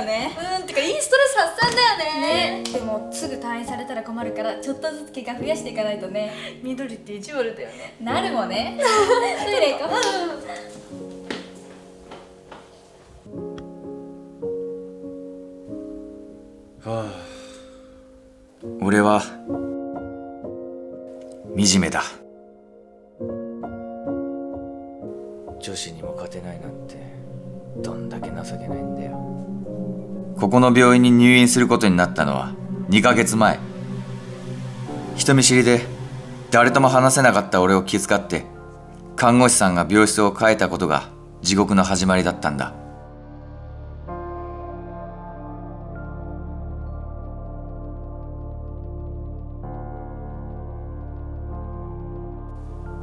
よね。うんてかいいストレス発散だよね。ね。でもすぐ退院されたら困るからちょっとずつ怪我増やしていかないとね。緑って意地悪だよね。なるもね。トイレ行こはあ。俺は惨めだ。女子にも勝てないなんてどんだけ情けないんだよここの病院に入院することになったのは2ヶ月前。人見知りで誰とも話せなかった俺を気遣って看護師さんが病室を変えたことが地獄の始まりだったんだ。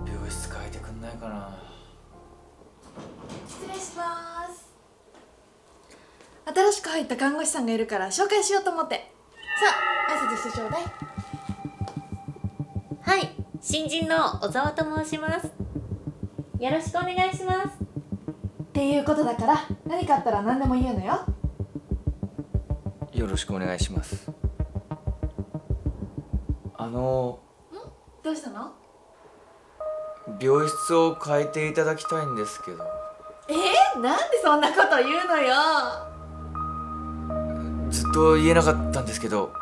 病室変えてくんないかな。新しく入った看護師さんがいるから紹介しようと思って。さあ挨拶してちょうだいはい、新人の小沢と申します。よろしくお願いします。っていうことだから何かあったら何でも言うのよ。よろしくお願いします。あのどうしたの？病室を変えていただきたいんですけど。えー、なんでそんなこと言うのよと言えなかったんですけど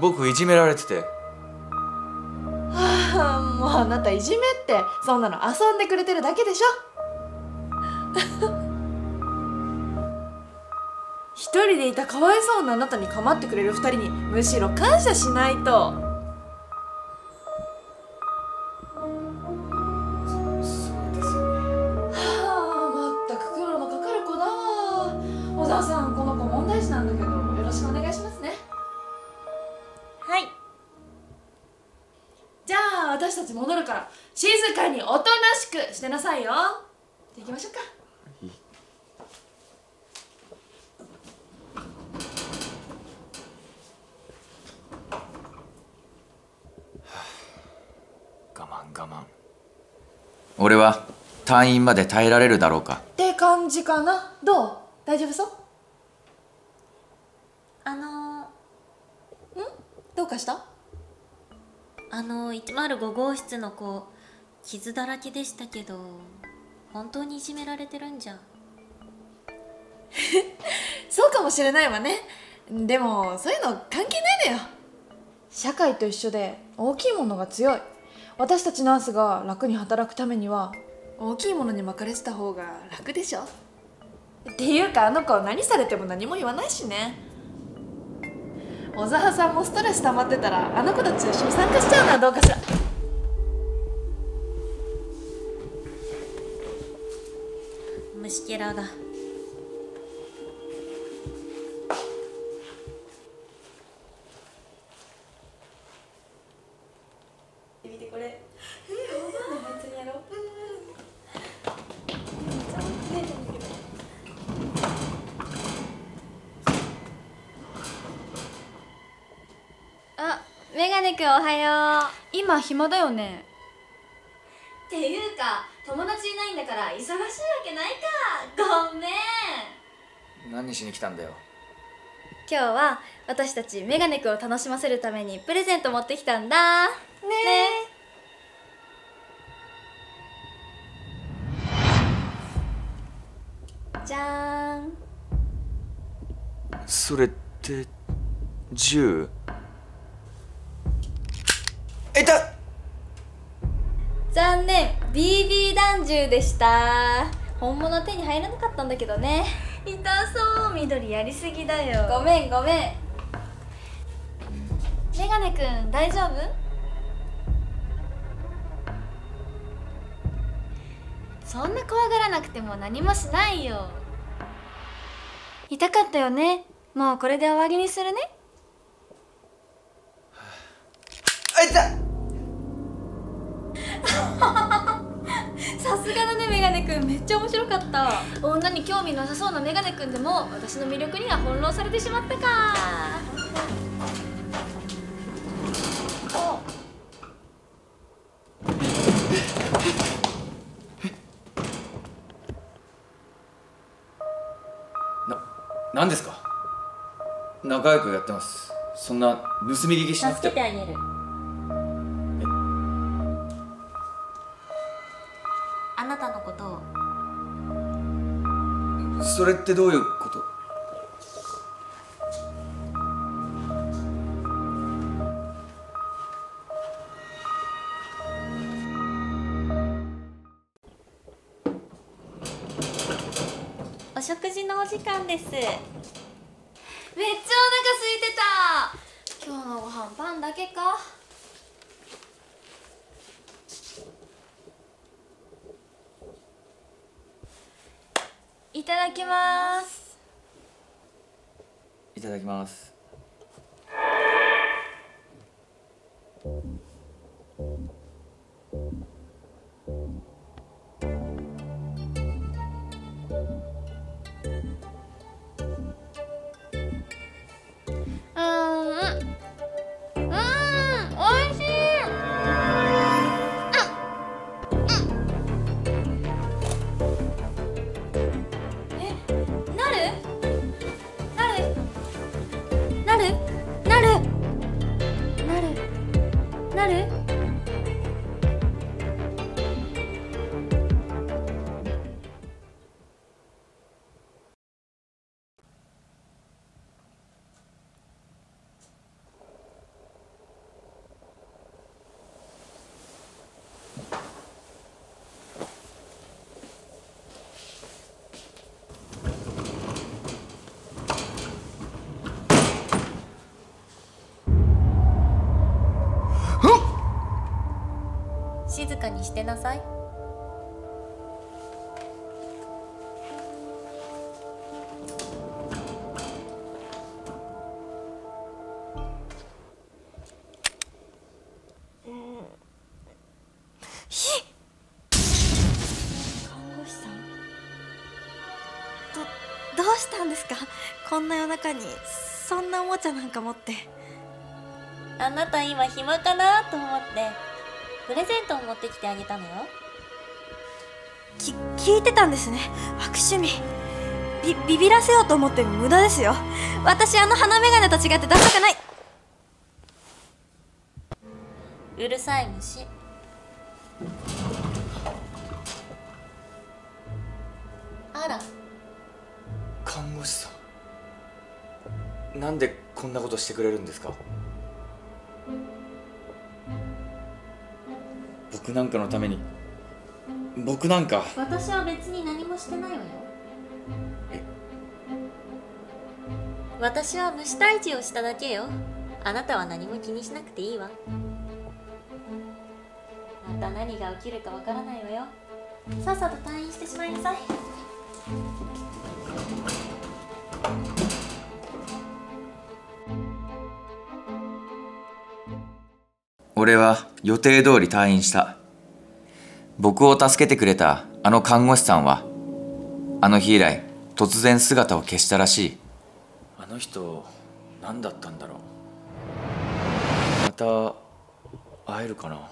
僕いじめられてて。あ あもうあなたいじめってそんなの遊んでくれてるだけでしょ。一人でいたかわいそうなあなたに構ってくれる二人にむしろ感謝しないと。戻るから静かにおとなしくしてなさいよ。じゃあ行きましょうか。我慢我慢。俺は退院まで耐えられるだろうか。って感じかな。どう？大丈夫そう？あのどうかした？あの105号室の子、傷だらけでしたけど、本当にいじめられてるんじゃ。そうかもしれないわね。でもそういうの関係ないのよ。社会と一緒で大きいものが強い。私たちナースが楽に働くためには大きいものに巻かれてた方が楽でしょ。っていうかあの子何されても何も言わないしね。小沢さんもストレス溜まってたらあの子たちと一緒に参加しちゃうのはどうかしら虫けらだ。見てこれあメガネくんおはよう。今暇だよね。っていうか友達いないんだから忙しいわけないか。ごめん。何しに来たんだよ。今日は私たちメガネくんを楽しませるためにプレゼント持ってきたんだ。ね。じゃーん。それって銃？40でした。本物手に入らなかったんだけどね。痛そう。緑やりすぎだよ。ごめんごめん。メガネくん大丈夫？そんな怖がらなくても何もしないよ。痛かったよね。もうこれで終わりにするね。あい。た さすがだねメガネくん。めっちゃ面白かった。女に興味なさそうなメガネくんでも私の魅力には翻弄されてしまったか。何ですか？仲良くやってます。そんな盗み聞きしなくて。助けてあげるそれってどういうこと？お食事のお時間です。めっちゃお腹空いてた。今日のご飯パンだけか？いただきます。いただきます。かにしてなさい。看護師さん。どどうしたんですか？こんな夜中に。そんなおもちゃなんか持って。あなた今暇かなと思ってプレゼントを持ってきてあげたのよ。き聞いてたんですね。悪趣味。ビビビらせようと思っても無駄ですよ。私あの鼻眼鏡と違ってダサくない。うるさい虫。あら。看護師さん。なんでこんなことしてくれるんですか？僕なんかのために。僕なんか。私は別に何もしてないわよ。え？私は虫退治をしただけよ。あなたは何も気にしなくていいわ。また何が起きるかわからないわよ。さっさと退院してしまいなさい俺は予定通り退院した。僕を助けてくれたあの看護師さんはあの日以来突然姿を消したらしい。あの人何だったんだろう。また会えるかな。